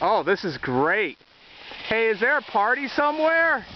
Oh, this is great. Hey, is there a party somewhere?